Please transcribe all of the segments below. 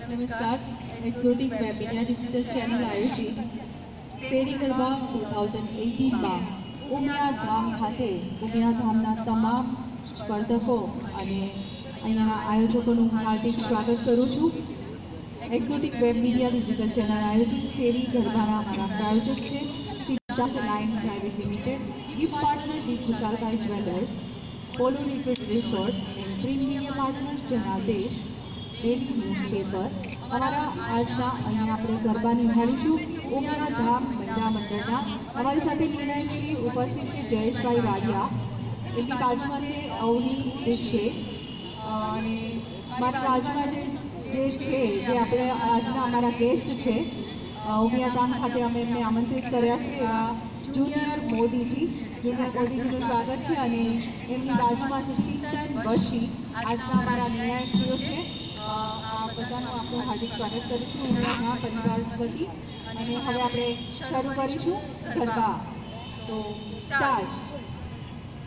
નમસ્કાર exotic webinar digital channel આયોજિત શેરી ગરબા ટુ થાઉઝન્ડ એઇટીનમાં ઉમિયાધામ ખાતે ઉમિયાધામના તમામ સ્પર્ધકો અને અહીંયાના આયોજકોનું હાર્દિક સ્વાગત કરું છું exotic web media digital channel આયોજિત શેરી ગરબાના અમારા પ્રાયોજક છે Siddharth line private limited gift partner D Khushalbhai jewellers polo retreat resort and print media partners Janadesh daily newspaper અમારા આજના અહીંયા આપણે ગરબા નિહાળીશું. ઉમિયા ધામ મહિલા મંડળના અમારી સાથે નિર્ણય છે ઉપસ્થિત છે જયેશભાઈ વાડિયા. એમની બાજુમાં છે અવની દીક્ષિત અને મારી બાજુમાં જે જે છે, જે આપણે આજના અમારા ગેસ્ટ છે ઉમિયાધામ ખાતે અમે એમને આમંત્રિત કર્યા છે. જુનિયર મોદીજી, જુનિયર મોદીજીનું સ્વાગત છે. અને એમની બાજુમાં છે ચિંતન વશી આજના અમારા નિર્ણાયકશ્રીઓ છે. બધાનું આપણું હાર્દિક સ્વાગત કરું છું. ઉમિયાધામ પરિવાર વતી. અને હવે આપણે શરૂ કરીશું ગરબા. તો સ્ટાર્ટ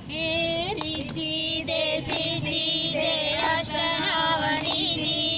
હે રીતિ દે અષ્ટનવનિધિ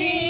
You.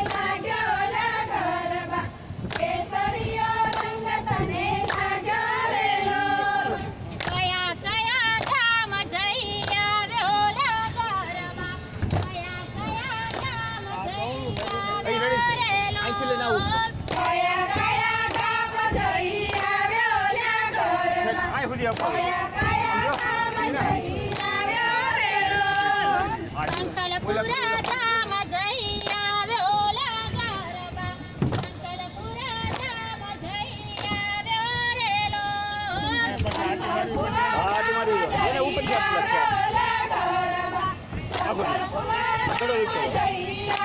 万事如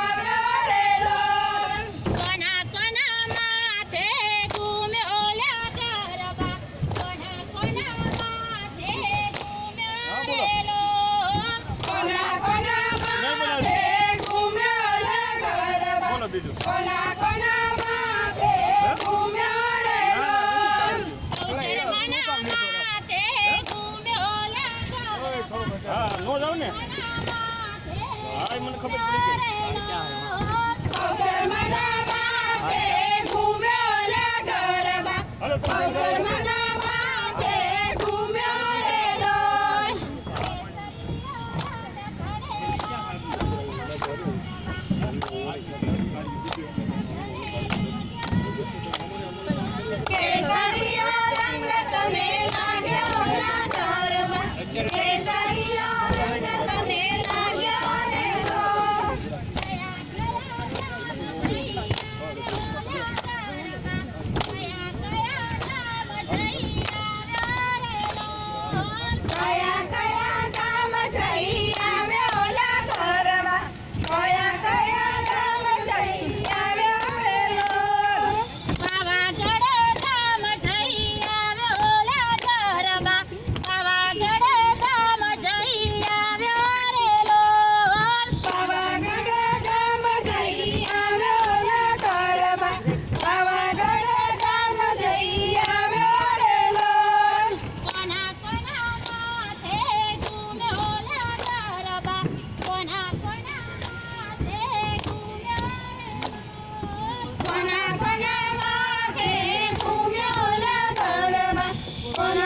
When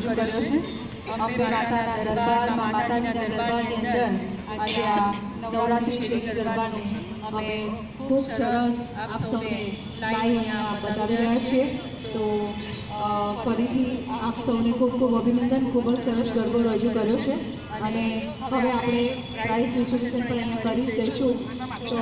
રજૂ કર્યો છે. અંબે માતાના દરબારમાં માતાજીના દરબારની અંદર આજે આ નવરાત્રી છે ગરબાનું અમે ખૂબ સરસ આપ સૌને લાઈવ અહીંયા બતાવી રહ્યા છીએ. તો ફરીથી આપ સૌને ખૂબ ખૂબ અભિનંદન, ખૂબ જ સરસ ગરબો રજૂ કર્યો છે. અને હવે આપણે પ્રાઇઝ ડિસ્ટ્રીબ્યુશન પણ અહીંયા કરી જ દઈશું તો